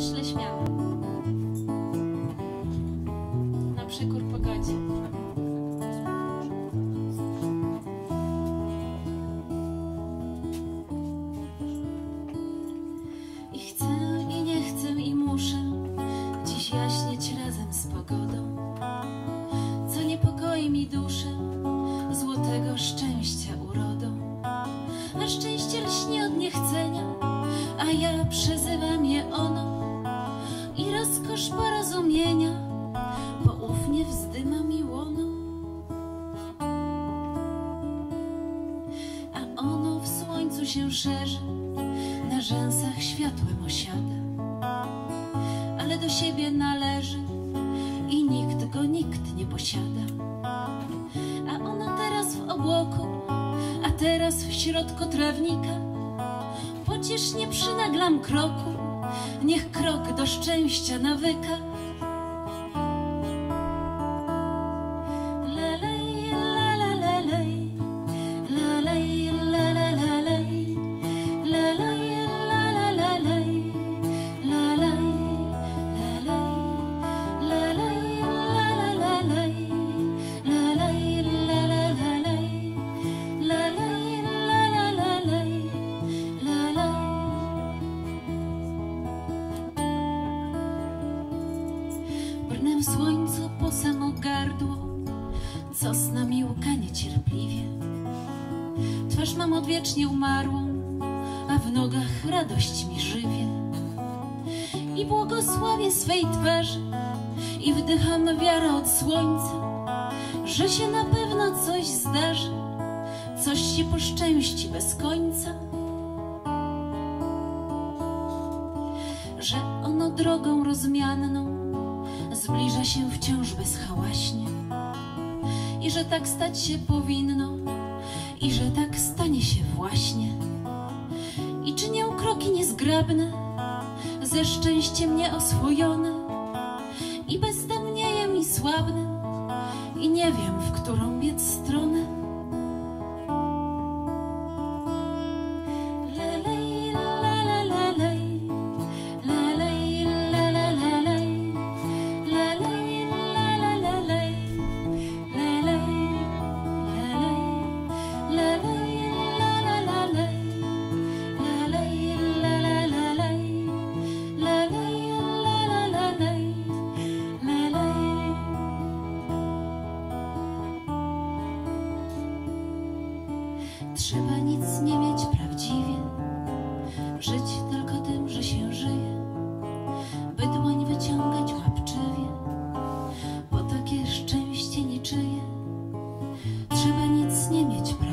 źle śmiała. Na przekór pogodzie. I chcę, i nie chcę, i muszę dziś jaśnieć razem z pogodą, co niepokoi mi duszę złotego szczęścia urodą. A szczęście lśnie od niechcenia, a ja przezywam je ono rozkosz porozumienia poufnie wzdyma mi łono. A ono w słońcu się szerzy, na rzęsach światłem osiada, ale do siebie należy i nikt go nikt nie posiada. A ono teraz w obłoku, a teraz w środku trawnika. Pociesz nie przynaglam kroku, niech krok do szczęścia nawyka. Słońcu po samo gardło, sosna mi łuka niecierpliwie. Twarz mam odwiecznie umarłą, a w nogach radość mi żywie. I błogosławię swej twarzy i wdycham wiarę od słońca, że się na pewno coś zdarzy, coś się poszczęści bez końca. Że ono drogą rozmianną zbliża się wciąż bezhałaśnie. I że tak stać się powinno i że tak stanie się właśnie. I czynię kroki niezgrabne ze szczęściem nieoswojone i bezdomnieję i słabne i nie wiem w którą trzeba nic nie mieć prawdziwie, żyć tylko tym, że się żyje, by dłoń wyciągać łapczywie, bo takie szczęście niczyje, trzeba nic nie mieć prawdziwie.